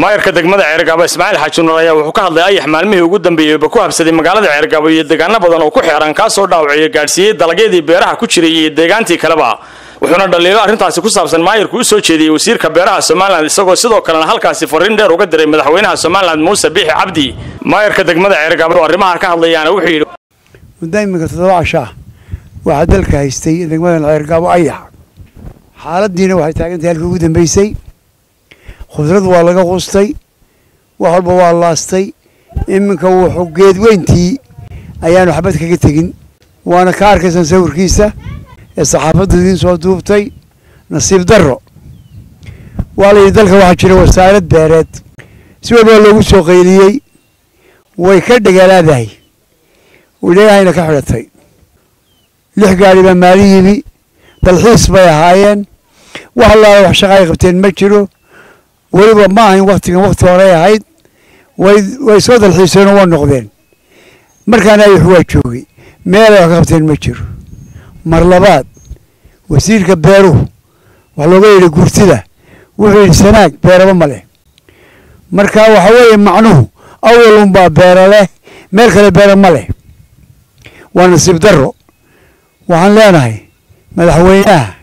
maayarka degmada ceergaabo ismaaciil xaaji nuur ayaa wuxuu ka hadlay ayax maalmihii ugu dambeeyeyba ku habsaday magaalada ceergaabo iyo deegaano badan oo ku xeeran kaasoo dhaawaciyay gaadhsiiyey dalagyadii beeraha ku jiray iyo deegaantii kaleba. Wuxuuna dhaliilo arrintaasi ku saabsan maayarku u soo jeediyey wasiirka beeraha somalilan isagoo sidoo kalena halkaasi fariin dheer uga diray madaxweynaha somalilan muuse biixi cabdi. Maayarka degmada ceergaabo arrimaha ka hadlayaana wuxuu yidhi muddo iminka toddoba waxaa dalka haystay degmadan ceergaabo ayax xaaladiina waxay taagantahay halkii ugu dambeysay khudrad waa laga qustay wax walba waa laastay. Iminka wuxuu geedweyntii ayaanu xabad kaga tegin. Waana ka arkaysan sawirkiisa ee saxaafaddu idiin soo duubtay nasiib darro. Waa layidhi dalka waxaa jira wasaarad beereed. Si walbaa loogu soo qayliyey way ka dhegalaadahay ilahayna ka xidhatay lix gaari baa maali yimi dalxiis bay ahaayeen. Wax allaala wax shaqa ay qabteen ma jiro weliba ma ahayn waktigan wakti horey ahayd. Way soo dalxiiseenoo waa noqdeen. Markaana ayax waa joogay. Meel ay wax ka qabteen ma jiro. Mar labaad wasiirka beeruhu wax looga yidhi gurtida. Wuxuu yidhi sanaag beeraba ma leh. Marka waxa weeye macnuhu awalunbaa beera leh meel kale beera ma leh. Waa nasiib darro. Waxaan leenahay madaxweynaha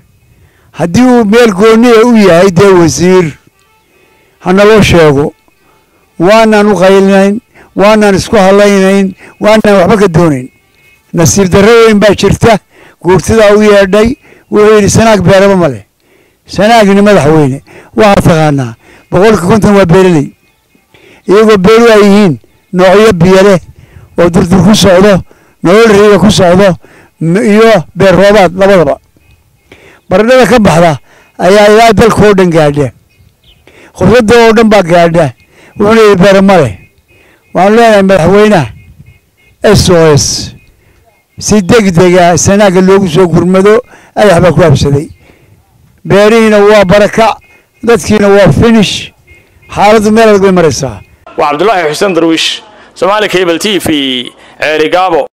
haddii uu meel gooniya u yahay dee wasiir hanaloo sheego. Waanaan u qaylinayn waanaan isku hadlaynayn waanaan waxba ka doonayn nasiib darro weyn baa jirta. Guurtidaa u yeedhay wuxuu yidhi sanaag beeraba ma leh. Sanaagni madaxweyne waxaa taqaanaa boqolka konton waa beereley iyagoo beeru ay yihiin noocyo biyo leh oo durdur ku socdo nolol riiga ku socdo iyo beer roobaad labadaba. Baradhada ka baxda ayaa ilaa dalka oo dhan gaadha khudradda oo dhan baa gaadha. Wuxuuna yidhi beera ma leh waxaanu leenahay madaxweynaha s o s. Si degdega sanaaga loogu soo gurmado ayax baa ku habsaday. Beerihiina waa barakac dadkiina waa finish. Xaaladdu meel adag bay maraysaa. Waa cabdulaahi xuseen darwiish somaali cable t v ceerigaabo